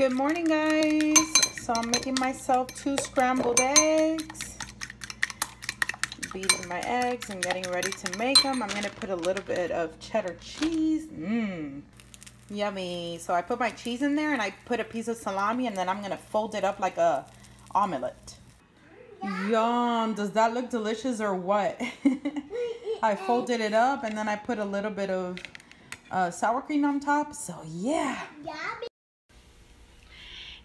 Good morning, guys. So I'm making myself two scrambled eggs. Beating my eggs and getting ready to make them. I'm going to put a little bit of cheddar cheese. Mmm. Yummy. So I put my cheese in there and I put a piece of salami and then I'm going to fold it up like a omelet. Yum. Does that look delicious or what? I folded it up and then I put a little bit of uh, sour cream on top. So yeah.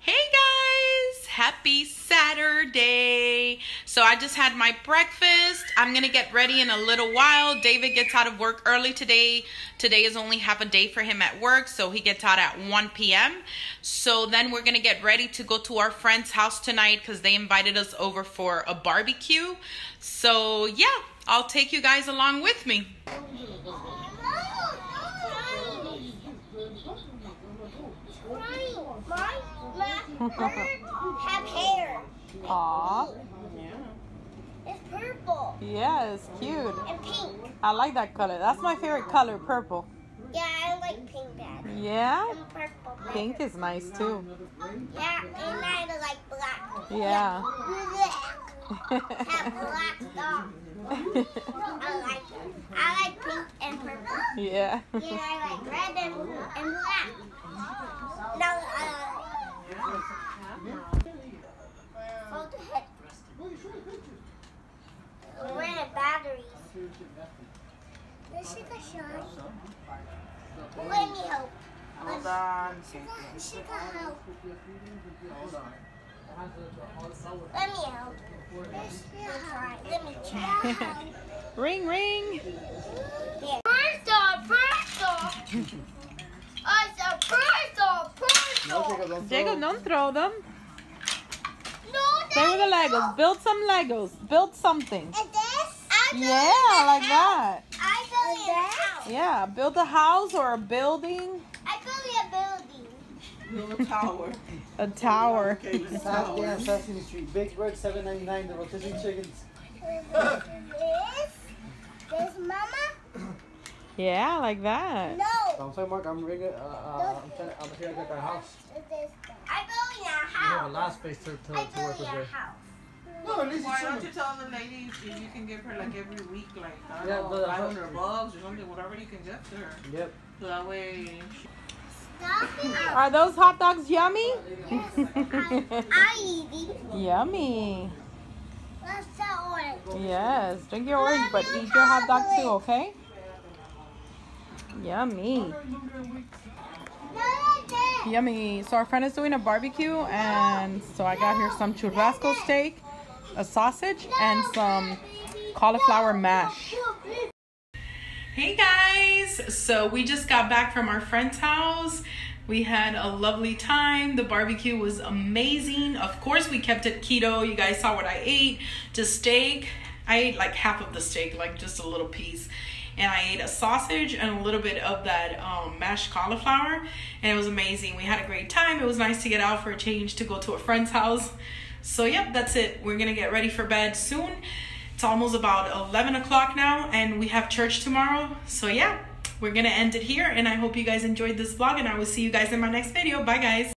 Hey guys, happy Saturday. So I just had my breakfast. I'm going to get ready in a little while. David gets out of work early today. Today is only half a day for him at work, so he gets out at 1 p.m. So then we're going to get ready to go to our friend's house tonight cuz they invited us over for a barbecue. So yeah, I'll take you guys along with me. Aw. It's purple Yeah, it's cute. and pink. I like that color. That's my favorite color, purple. Yeah, I like pink bad. Yeah? And purple. better. Pink is nice too. Yeah, and I like black. Yeah. Black. Have black stuff. I like it. I like pink and purple. yeah. And I like red and, and black. No, uh, hold the head. Where are the batteries? This is a shot. Let me help. Hold on. She can help. Let me help. Let me try. ring, ring. First off, first off. I said first off, first off. Jacob, don't throw them. No, Play with the Legos. Build some Legos. Build something. And this? I built Yeah, like house. that. I built a house. Yeah, build a house or a building. I build a building. Build a tower. A tower. Okay, with a tower. yeah, Sesame Street. Big Bird, seven ninety nine. The rotisserie chickens. this? This, mama? Yeah, like that. No. I'm sorry, Mark. I'm ringing. Uh, uh, I'm trying. I'm here to get our house. This. I built a house. We have a lot of space to, to, to work with a house. No, at least Why don't you tell the lady if you can give her like every week, like I don't Yeah, know, but- 500 bucks or something, whatever you can get to her. Yep. So that way, Stop it. Are those hot dogs yummy? I eat it. yummy. Let's tell it. Yes, drink your orange, but eat your hot dog too, okay? Yummy. Yummy. So our friend is doing a barbecue, and so I got here some churrasco steak, a sausage, and some cauliflower mash. Hey guys! So we just got back from our friend's house. We had a lovely time. The barbecue was amazing. Of course, we kept it keto. You guys saw what I ate. Just steak. I ate like half of the steak, like just a little piece. And I ate a sausage and a little bit of that um, mashed cauliflower. And it was amazing. We had a great time. It was nice to get out for a change to go to a friend's house. So, yep, that's it. We're to get ready for bed soon. It's almost about 11 o'clock now, and we have church tomorrow. So, yeah, we're to end it here. And I hope you guys enjoyed this vlog, and I will see you guys in my next video. Bye, guys.